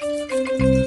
Música